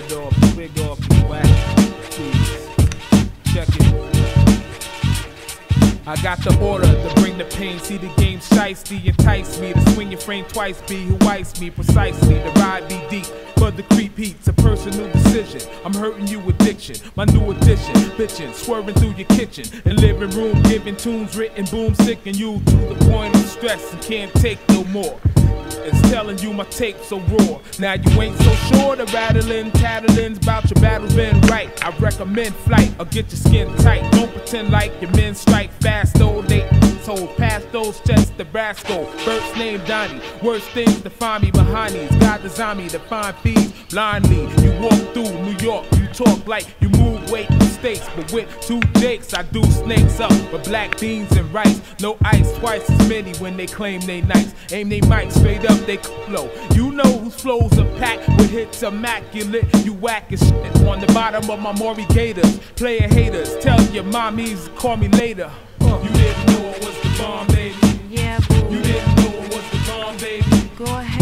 lid off, the wig off, check it. I got the order to bring the pain. See the game shisty, entice me to swing your frame twice. Be who ice me precisely. The ride be deep, but the creep heat's a personal decision. I'm hurting you addiction, my new addition. Bitchin', swerving through your kitchen and living room, giving tunes written, boom, sick and you to the point of stress and can't take no more. It's telling you my tape's so raw. Now you ain't so sure the rattling, tattlings about your battles been right. I recommend flight or get your skin tight. Don't pretend like your men strike fast though they told past those chests the Brasco. First name Donnie. Worst things to find me behind these. God designed me to find thieves blindly. You walk through New York, you talk like you move weight mistakes. But with two jakes, I do snakes up with black beans and rice. No ice, twice as many when they claim they nice. Aim they mic straight up, they flow. You know whose flows are packed with hits immaculate. You whack as shit on the bottom of my Mauri gators. Player haters, tell your mommies, call me later. Uh. You didn't know it was the bomb, baby. Yeah, boo. You didn't know it was the bomb, baby. Go ahead,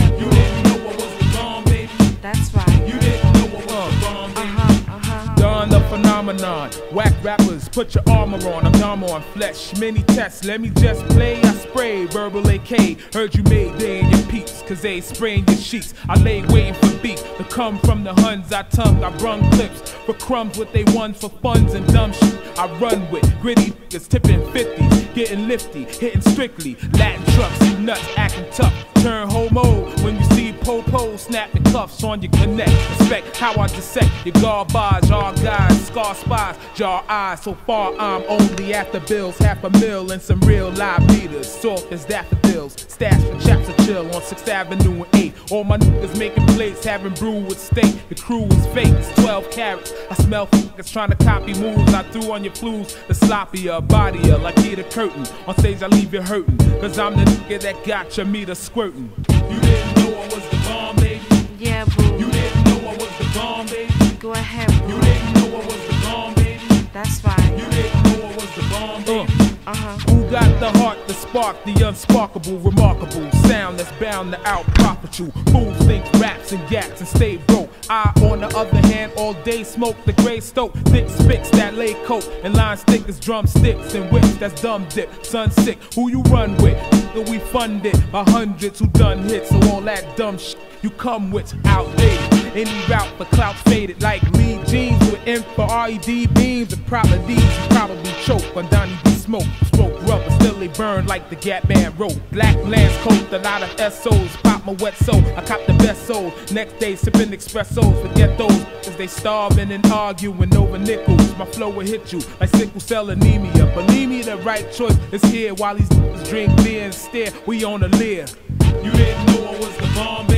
phenomenon. Whack rappers, put your armor on. I'm dumb on flesh. Many tests, let me just play. I spray verbal AK. Heard you made day in your peeps, cause they spraying your sheets. I lay waiting for beat to come from the Huns. I tongue, I brung clips for crumbs, what they won for funds and dumb shit. I run with gritty niggas tipping 50, getting lifty, hitting strictly. Latin trucks, you nuts acting tough. Turn homo when you Popo snapping cuffs on your connect. Respect how I dissect your garbage, all guys, scar spies, jar eyes. So far, I'm only after bills, half a mil and some real live leaders. Soft as daffodils, stash for chaps to chill on 6th Avenue and 8. All my niggas making plates, having brew with steak. The crew is fake, it's 12 carats. I smell niggas trying to copy moves. I threw on your flus, the sloppier, bodier, like Peter Curtain. On stage, I leave you hurting, cause I'm the nigga that got your meter squirting. You didn't know I was the bomb, baby. Yeah, boo. You didn't know I was the bomb, baby. Go ahead, You boo. didn't know I was the bomb, baby. That's right. You didn't know I was the bomb. Huh. Who got the heart to spark the unsparkable, remarkable sound that's bound to out profit you? Fools think raps and gats and stay broke. I, on the other hand, all day smoke the gray stoke, thick spits that lay coke, and line stickers, drumsticks, and whips that's dumb dip. Sun sick, who you run with? Nigga, We funded by hundreds who done hits, so all that dumb shit you come with's outdated. Any route for clout faded like Lee jeans with M for RED beams and probably these you probably choke on Donnie B smoke. Smoke rubber, still they burn like the Gap Band rope. Black Lance coat, a lot of SOs. My wet soul, I cop the best soul. Next day sipping espressos, forget those cause they starving and arguing over nickels. My flow will hit you like sickle cell anemia. Believe me, the right choice is here while these drink beer and stare. We on a leer. You didn't know I was the bomb.